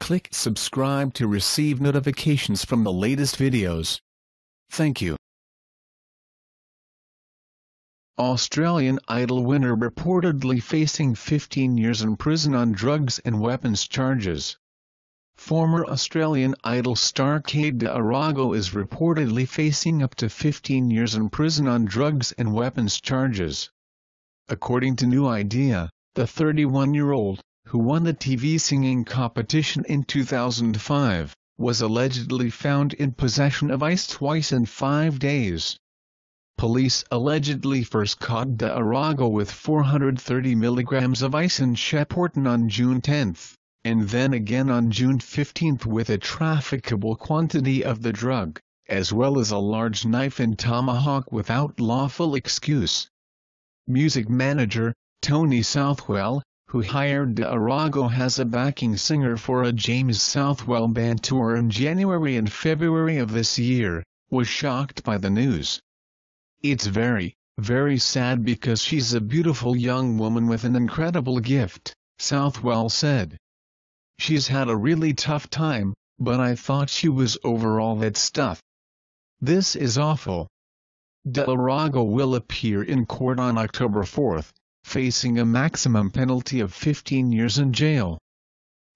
Click subscribe to receive notifications from the latest videos. Thank you. Australian Idol winner reportedly facing 15 years in prison on drugs and weapons charges. Former Australian Idol star Kate Arago is reportedly facing up to 15 years in prison on drugs and weapons charges. According to New Idea, the 31-year-old, who won the TV singing competition in 2005, was allegedly found in possession of ice twice in five days. Police allegedly first caught DeAraugo with 430 milligrams of ice in Shepparton on June 10, and then again on June 15 with a trafficable quantity of the drug, as well as a large knife and tomahawk without lawful excuse. Music manager, Tony Southwell, who hired DeAraugo as a backing singer for a James Southwell band tour in January and February of this year, was shocked by the news. It's very, very sad because she's a beautiful young woman with an incredible gift, Southwell said. She's had a really tough time, but I thought she was over all that stuff. This is awful. DeAraugo will appear in court on October 4, facing a maximum penalty of 15 years in jail.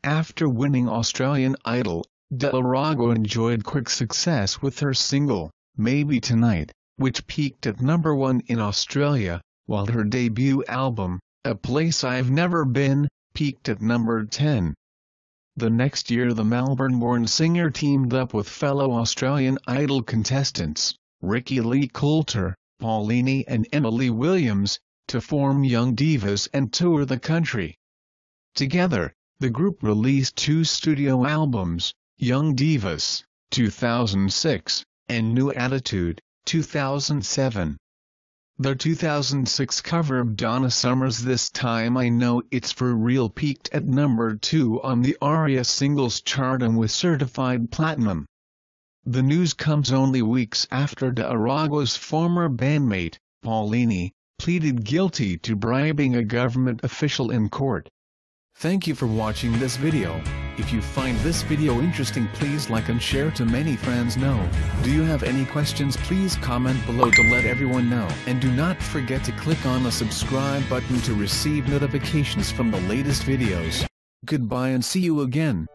After winning Australian Idol, DeAraugo enjoyed quick success with her single, Maybe Tonight which peaked at number one in Australia, while her debut album, A Place I've Never Been, peaked at number 10. The next year the Melbourne-born singer teamed up with fellow Australian Idol contestants, Ricki-Lee Coulter, Paulini and Emily Williams, to form Young Divas and tour the country. Together, the group released two studio albums, Young Divas, 2006, and New Attitude, 2007. Their 2006 cover of Donna Summer's This Time I Know It's For Real peaked at number 2 on the ARIA singles chart and was certified platinum. The news comes only weeks after DeAraugo's former bandmate, Paulini, pleaded guilty to bribing a government official in court. Thank you for watching this video. If you find this video interesting please like and share to many friends know. Do you have any questions please comment below to let everyone know. And do not forget to click on the subscribe button to receive notifications from the latest videos. Goodbye and see you again.